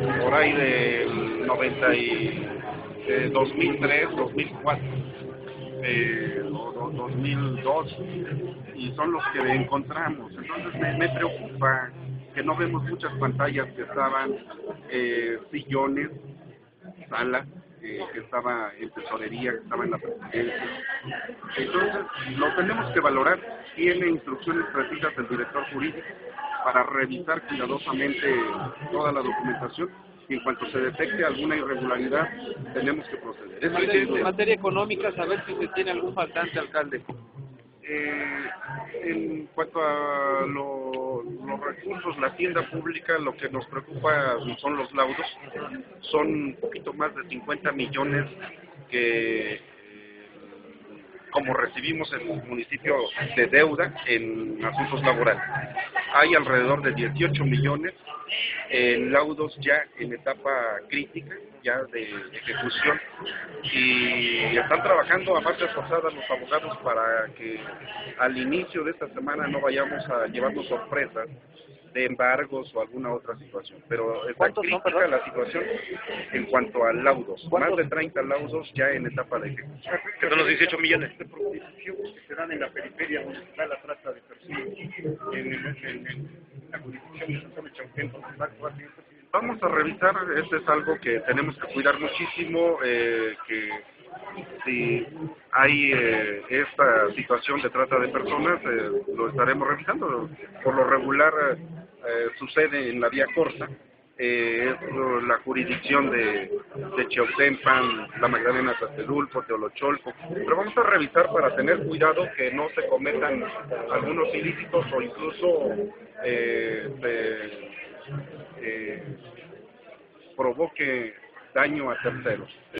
por ahí del 90 y, de 2003, 2004 eh, o 2002 y son los que encontramos. Entonces me, preocupa que no vemos muchas pantallas que estaban, eh, sillones, salas, eh, que estaba en tesorería, que estaba en la presidencia. Entonces, lo tenemos que valorar. Tiene instrucciones precisas del director jurídico para revisar cuidadosamente toda la documentación y en cuanto se detecte alguna irregularidad, tenemos que proceder. En materia económica, saber si se tiene algún faltante, alcalde. Eh, en cuanto a lo, los recursos, la tienda pública, lo que nos preocupa son los laudos. Son un poquito más de 50 millones que eh, como recibimos en el municipio de deuda en asuntos laborales. Hay alrededor de 18 millones en laudos ya en etapa crítica, ya de ejecución, y están trabajando a marcha forzada los abogados para que al inicio de esta semana no vayamos a llevarnos sorpresas de embargos o alguna otra situación. Pero está crítica la situación en cuanto a laudos. Más de 30 laudos ya en etapa de ejecución. Que son los 18 millones. Que se dan en la periferia donde está la trata de personas, Vamos a revisar, esto es algo que tenemos que cuidar muchísimo, eh, que si hay eh, esta situación de trata de personas, eh, lo estaremos revisando. Por lo regular eh, sucede en la vía corta, eh, es la jurisdicción de, de Cheotempan, la Magdalena Tlatelulco, Teolocholco, pero vamos a revisar para tener cuidado que no se cometan algunos ilícitos o incluso eh, provoque daño a terceros.